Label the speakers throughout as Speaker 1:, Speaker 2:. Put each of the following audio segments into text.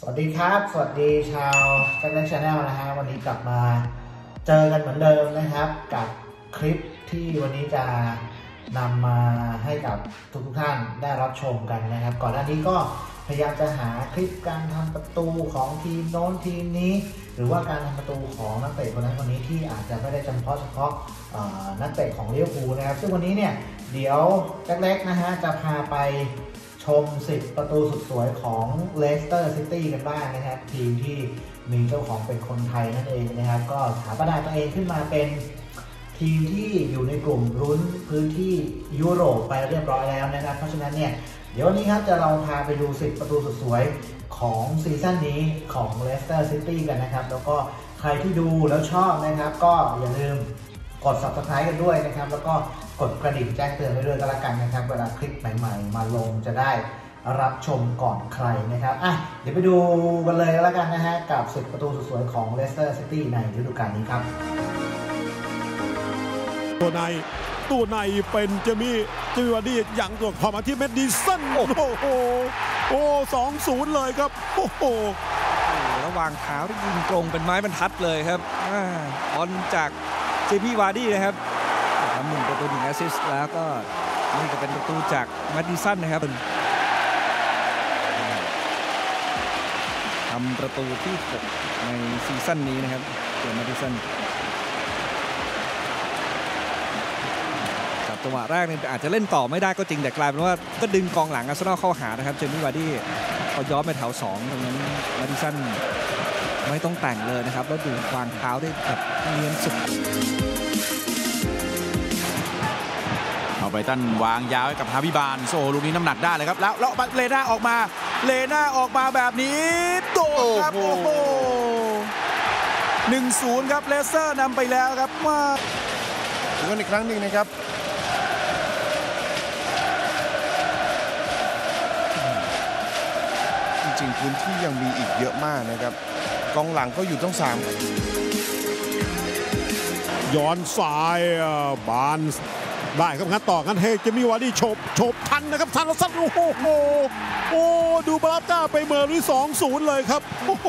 Speaker 1: สวัสดีครับ สวัสดีชาวแจ็คเล็ก channel นะฮะ วันนี้กลับมาเจอกันเหมือนเดิมนะครับ กับคลิปที่วันนี้จะ นำมาให้กับทุกทุกท่านได้รับชมกันนะครับ ก่อนหน้านี้ก็พยายามจะหาคลิปการทำประตูของทีมโน้นทีมนี้ หรือว่าการทำประตูของนักเตะคนนั้นคนนี้ที่อาจจะไม่ได้จำเพาะเฉพาะนักเตะของลิเวอร์พูลนะครับ ซึ่งวันนี้เนี่ยเดี๋ยวแจ็คเล็กนะฮะจะพาไปชม 10 ประตูสุดสวยของเลสเตอร์ซิตี้กันบ้างนะครับ ทีมที่มีเจ้าของเป็นคนไทยนั่นเองนะครับ ก็สถาปนาตัวเองขึ้นมาเป็น ทีมที่อยู่ในกลุ่มลุ้นพื้นที่ยุโรปไปเรียบร้อยแล้วนะครับ เพราะฉะนั้นเนี่ยเดี๋ยววันนี้ครับจะเราพาไปดู 10 ประตูสุดสวยของซีซั่นนี้ของเลสเตอร์ซิตี้กันนะครับ แล้วก็ใครที่ดูแล้วชอบนะครับ ก็อย่าลืมกด subscribe กันด้วยนะครับ แล้วก็กดกระดิ่งแจ้งเตือนไว้ด้วยก็แล้วกันนะครับ เวลาคลิปใหม่ ๆ มาลงจะได้รับชมก่อนใครนะครับ อะ เดี๋ยวไปดูกันเลยแล้วกันนะฮะ กับ10ประตูสุดสวยของเลสเตอร์ซิตี้ในฤดูกาลนี้ครับ
Speaker 2: ตัวในตัวในเป็นเจมี่เจมี่วาร์ดี้ยังตัวขอมาที่เมดดิสันโอ้โหโอ้สองศูนย์เลยครับโอ้โห
Speaker 3: ระหว่างเท้าที่ยิงตรงเป็นไม้บรรทัดเลยครับอาบอลจากเจมี่วาร์ดี้นะครับทำหนึ่งประตูหนึ่ง assist แล้วก็นี่จะเป็นประตูจากแมดดิสันนะครับทำประตูที่ 6 ใน season นี้นะครับเจมแมดดิสันครับ จังหวะแรกเนี่ยอาจจะเล่นต่อไม่ได้ก็จริงแต่กลายเป็นว่าก็ดึงกองหลังอาร์เซนอลเข้าหานะครับเจมี่วาร์ดี้เขาย้อนไปแถวสองตรงนั้นแมดดิสันไม่ต้องแต่งเลยนะครับ แล้วดูวางเท้าได้แบบเนียนสุด
Speaker 4: เอาไปตันวางยาวให้กับฮาบิบานโซลูกนี้น้ำหนักได้เลยครับ แล้วแล้วเลน่าออกมาเลน่าออกมาแบบนี้โดดครับ
Speaker 3: โอ้
Speaker 4: โอ้
Speaker 3: โห
Speaker 4: โหหนึ่งศูนย์ครับเลเซอร์นำไปแล้วครับมา
Speaker 5: ถึงกันอีกครั้งหนึ่งนะครับ ริงๆพื้นที่ยังมีอีกเยอะมากนะครับกองหลังก็อยู่ต้องสาม
Speaker 2: ย้อนซ้ายอะบานได้ครับงัดต่องัดเฮเจมี่วาร์ดี้โฉบโฉบทันนะครับทันแล้วสั้นโอ้โหโอ้ดูบาราต้าไปเมอร์ที่สองศูนย์เลยครับโอ้โห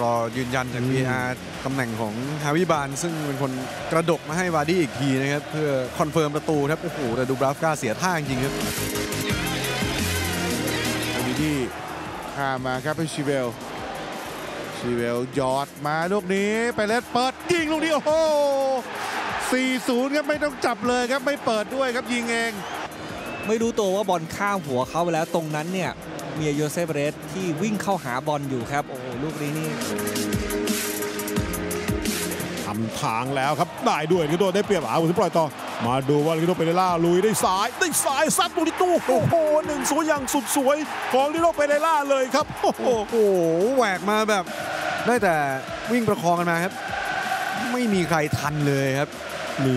Speaker 6: รอยืนยันจาก VR ตำแหน่งของฮาวิบานซึ่งเป็นคนกระดกมาให้วาร์ดี้อีกทีนะครับ เพื่อคอนเฟิร์มประตูครับ โอ้โห แต่ดูบราฟกาเสียท่าจริงๆครับ
Speaker 5: ข้ามมาครับให้ชีเวลชีเวลยอดมาลูกนี้ไปเล็ดเปิดยิงลูกนี้โอ้โห4-0ครับไม่ต้องจับเลยครับไม่เปิดด้วยครับยิงเอง
Speaker 3: ไม่รู้ตัวว่าบอลข้ามหัวเขาไปแล้วตรงนั้นเนี่ยเมียโยเซฟเรสที่วิ่งเข้าหาบอลอยู่ครับ โอ้โหลูกนี้นี่
Speaker 2: ทำทางแล้วครับได้ด้วยลิโดได้เปรียบอาวุธปล่อยต่อ มาดูว่าลิโดเปเรล่าลุยได้ซ้ายได้ซ้ายซัดลูกนี้ตู้โอ้โหหนึ่งศูนย์อย่างสุดสวยของริคาร์โดเปเรร่าเลยครับโอ้โห
Speaker 6: โอ้โหแหวกมาแบบ ได้แต่วิ่งประคองกันมาครับ ไม่มีใครทันเลยครับ
Speaker 2: มี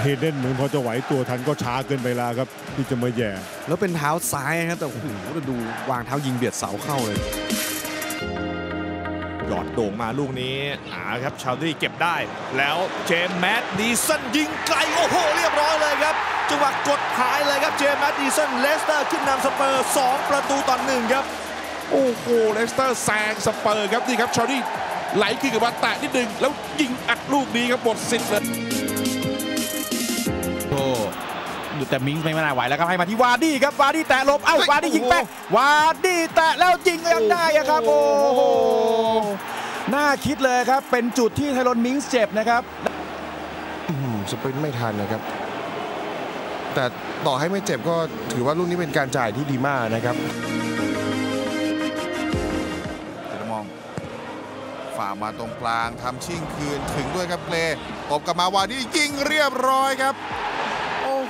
Speaker 2: เฮเดนเหมือนพอจะไหวตัวทันก็ช้าเกินไปแล้วครับ ที่จะมาแย่ง
Speaker 6: แล้วเป็นเท้าซ้ายครับแต่โอ้โหดูวางเท้ายิงเบียดเสาเข้าเลย
Speaker 7: ห ยอดโด่งมาลูกนี้อ่าครับชาวดี้เก็บได้ แล้วเจมส์แมดดิสันยิงไกลโอ้โหเรียบร้อยเลยครับจังหวะกดหายเลยครับเจมส์แมดดิสันเลสเตอร์ขึ้นนำสเปอร์2ประตูต่อหนึ่งครับ
Speaker 5: โอ้โหเลสเตอร์แซงสเปอร์ครับนี่ครับชาลดี้ไหลขึ้นกับมาแตะนิดนึงแล้วยิงอัดลูกนี้ครับหมดสิทธิ์เลย
Speaker 4: แต่มิงส์ไม่น่าไหวแล้วครับให้มาที่วาร์ดี้ครับวาร์ดี้แตะหลบเอ้าวาร์ดี้ยิงแป๊กวาร์ดี้แตะแล้วยิงยังได้อะครับโอ้โหน่าคิดเลยครับ เป็นจุดที่ไทรอนมิงส์เจ็บนะครับ
Speaker 5: อื้อหือ sprint ไม่ทันนะครับ แต่ต่อให้ไม่เจ็บก็ถือว่าลูกนี้เป็นการจ่ายที่ดีมากนะครับ
Speaker 8: ติเลมองส์ผ่ามาตรงกลางทำชิ่งคืนถึงด้วยครับเกรย์ตบกลับมาวาร์ดี้ยิงเรียบร้อยครับ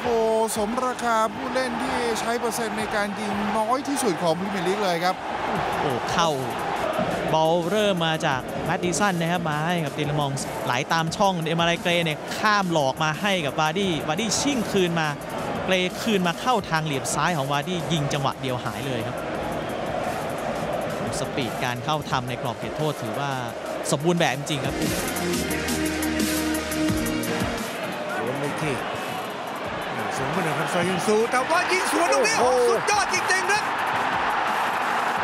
Speaker 8: โอ้โหสมราคาผู้เล่นที่ใช้เปอร์เซ็นต์ในการยิงน้อยที่สุดของพรีเมียร์ลีกเลยครับ
Speaker 9: โอ้เข้าบอลเริ่มมาจากแมตติสันนะครับมาให้กับติลมองไหลตามช่องเอมาไรเกรเนี่ยข้ามหลอกมาให้กับวาร์ดี้วาร์ดี้ชิ่งคืนมาเกรคืนมาเข้าทางเหลี่ยมซ้ายของวาร์ดี้ยิงจังหวะเดียวหายเลยครับ สปีดการเข้าทำในกรอบเขตโทษถือว่าสมบูรณ์แบบจริงครับ
Speaker 3: โดนเล ยที่ซึ่ง
Speaker 10: เหมือนกันซอยยิงซูแต่ว่ายิงสวนตรงนี้
Speaker 11: โอ้
Speaker 10: โอ้
Speaker 11: โห
Speaker 10: สุดยอดจริงๆครับ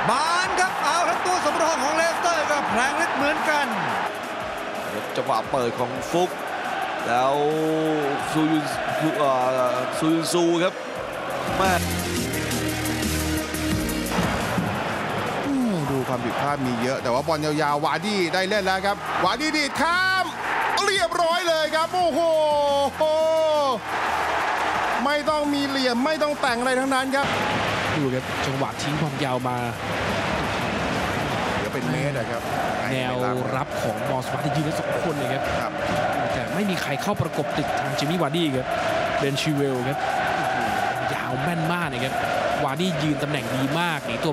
Speaker 10: บานครับเอาครับตัวสำรองของเลสเตอร์กับแพลงเล็กเหมือนกัน
Speaker 12: จังหวะเปิดของฟุก แล้วซูยุนซูเอ่อซูยุนซูครับแม่
Speaker 8: อืมดูความผิดพลาดมีเยอะ แต่ว่าบอลยาวๆ วาดี้ได้เล่นแล้วครับ วาดี้ดีดข้าม เรียบร้อยเลยครับ โอ้โห ไม่ต้องมีเหลี่ยมไม่ต้องแต่งอะไรทั้งนั้นครับ
Speaker 13: ดูครับจังหวะทิ้งความยาวมา
Speaker 8: เดี๋ยวเป็นเมตรอะครับ
Speaker 13: แนวรับของมอสมาที่ยืนได้สองคนเลยครับ
Speaker 8: ครับ
Speaker 13: แต่ไม่มีใครเข้าประกบติดทางเจมี่วาร์ดี้ครับเบนชิลเวลล์ครับโอ้โหยาวแม่นมากนะครับวาร์ดี้ยืนตำแหน่งดีมากหนีตัว